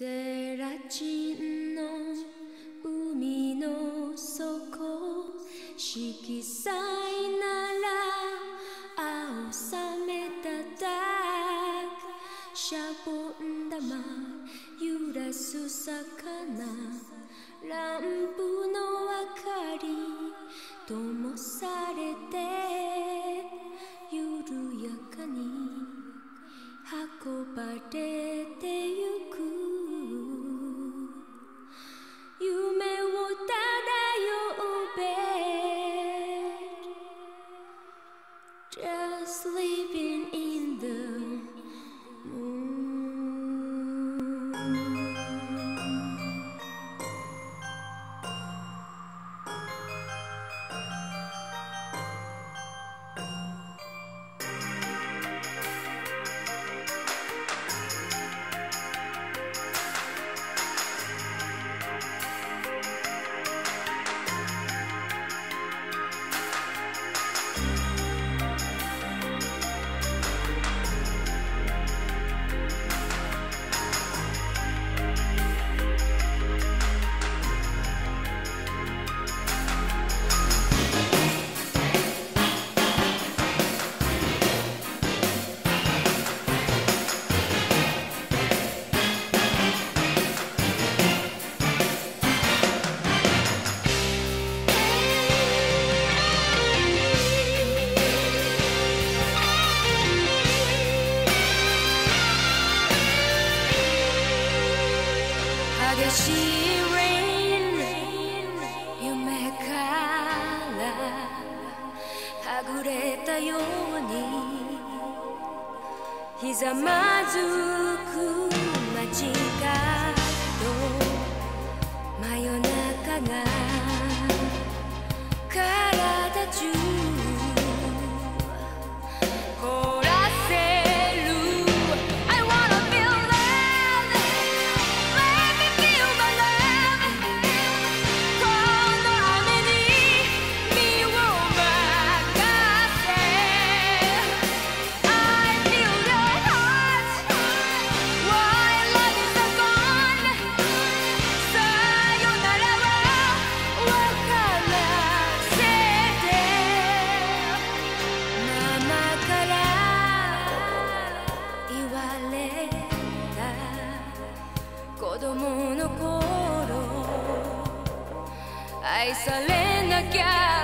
ゼラチンの海の底色彩なら青さめたたくシャボン玉揺らす魚ランプの明かり灯されて緩やかに運ばれるれなきゃ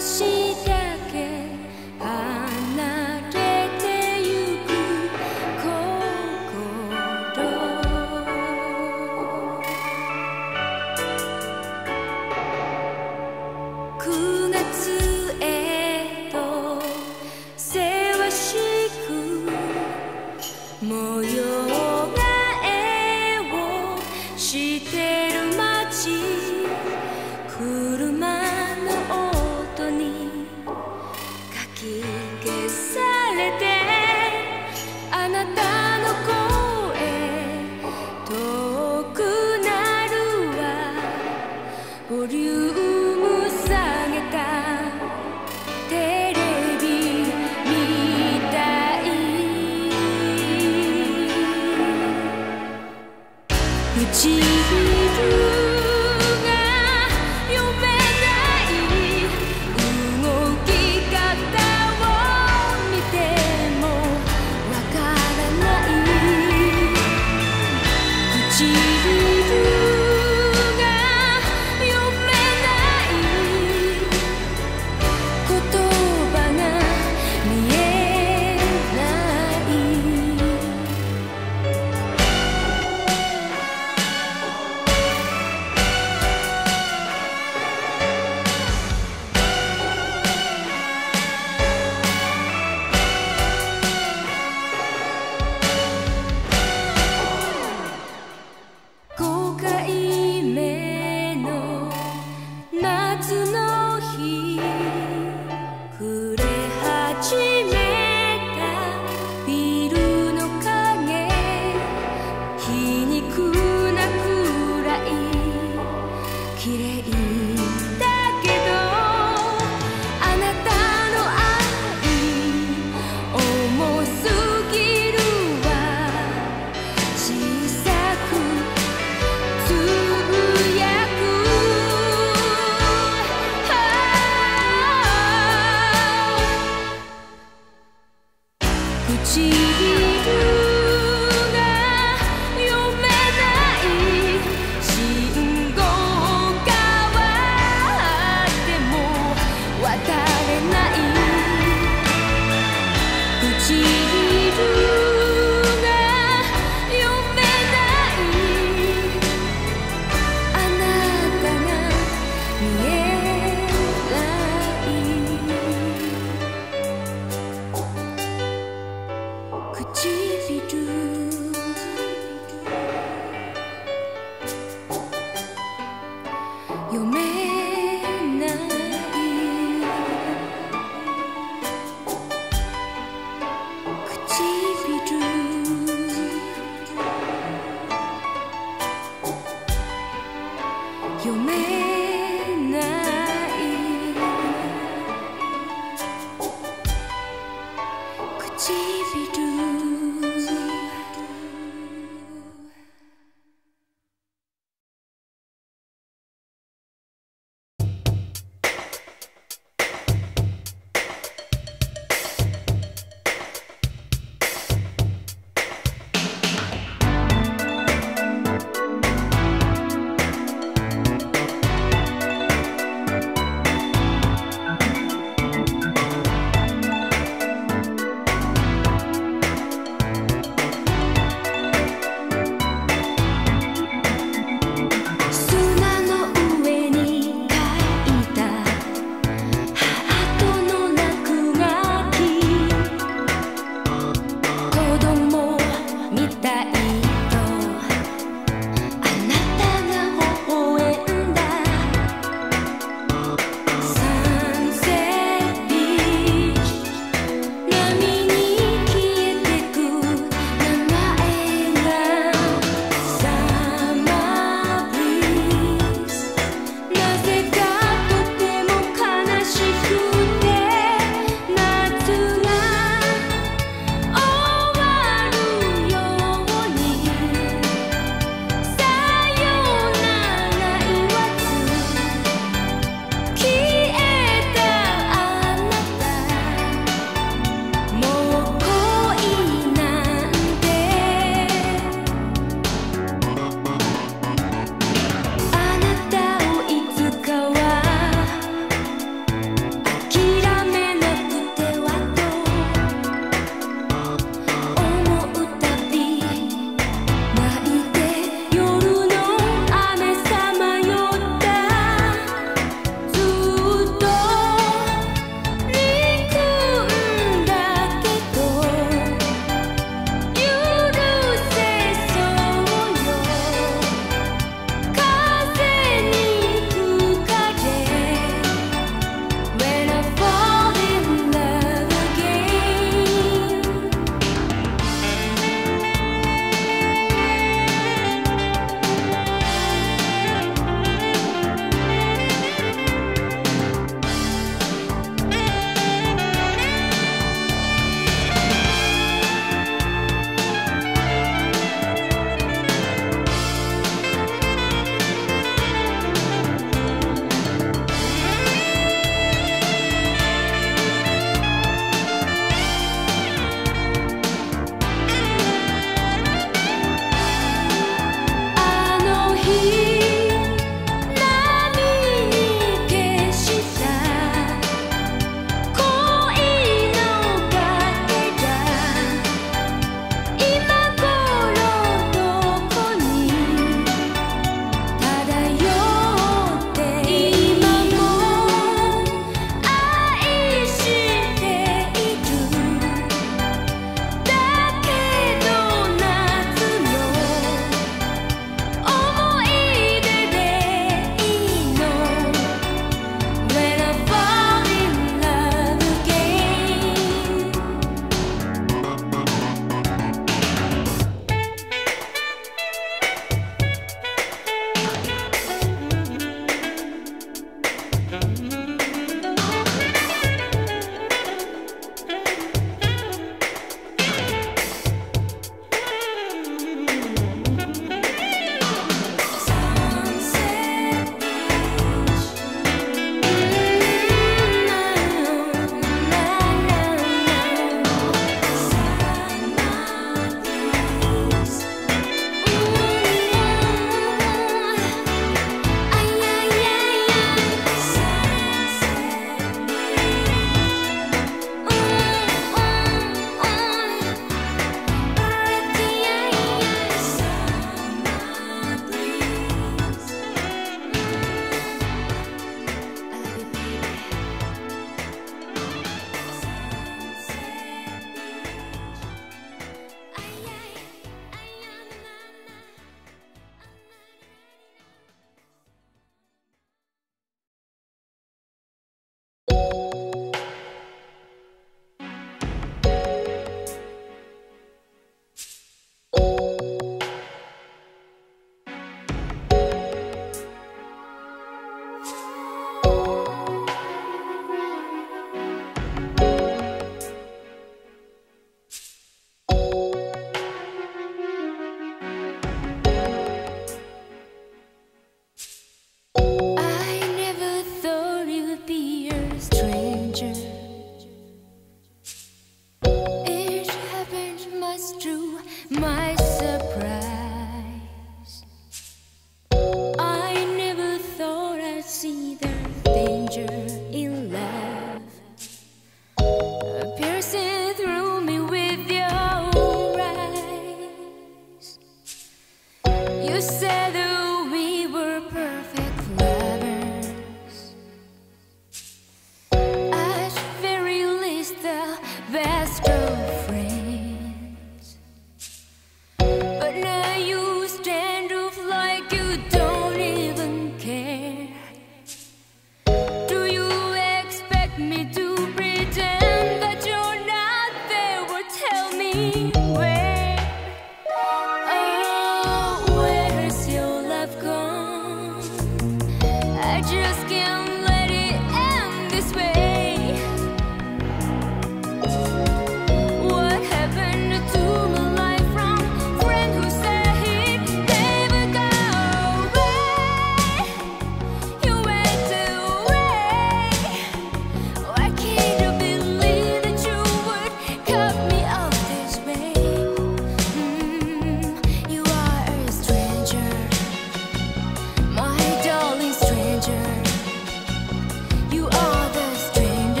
心。chỉ vì đường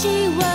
希望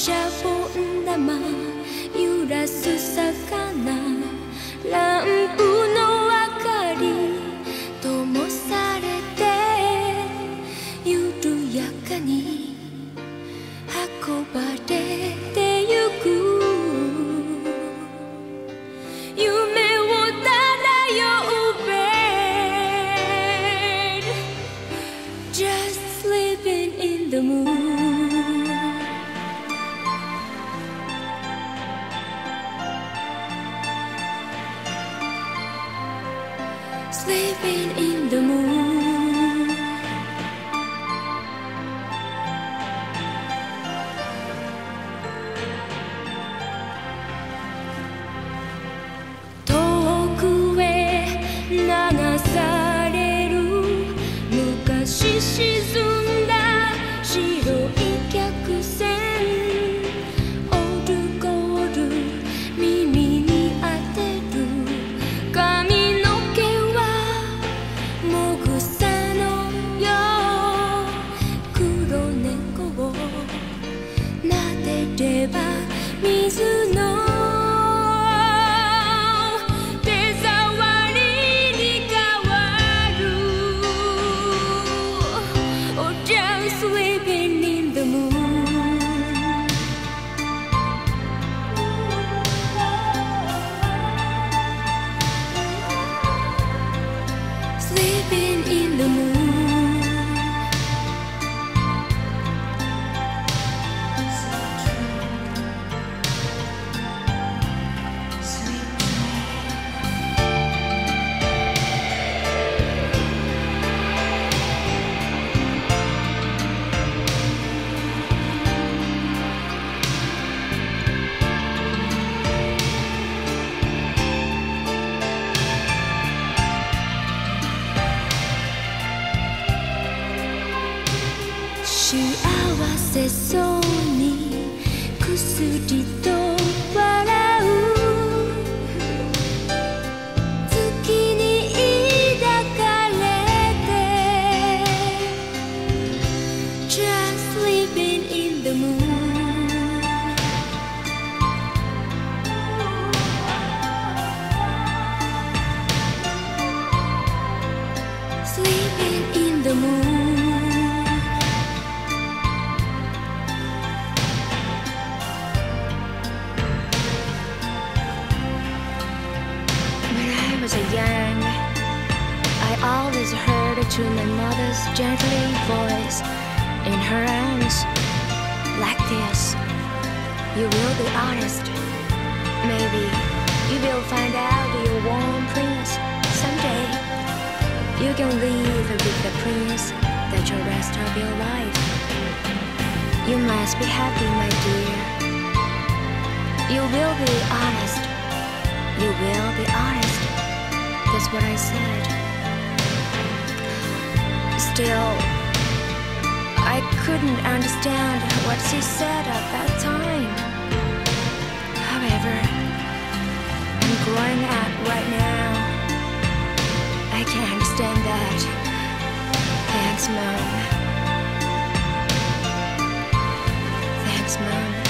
シャボン玉揺らす魚ランプ was young, I always heard to my mother's gently voice in her arms, like this. You will be honest. Maybe you will find out your warm prince someday. You can live with the prince that your rest of your life. You must be happy, my dear. You will be honest. You will be honest. That's what I said. Still, I couldn't understand what she said at that time. However, I'm growing up right now. I can understand that. Thanks, Mom. Thanks, Mom.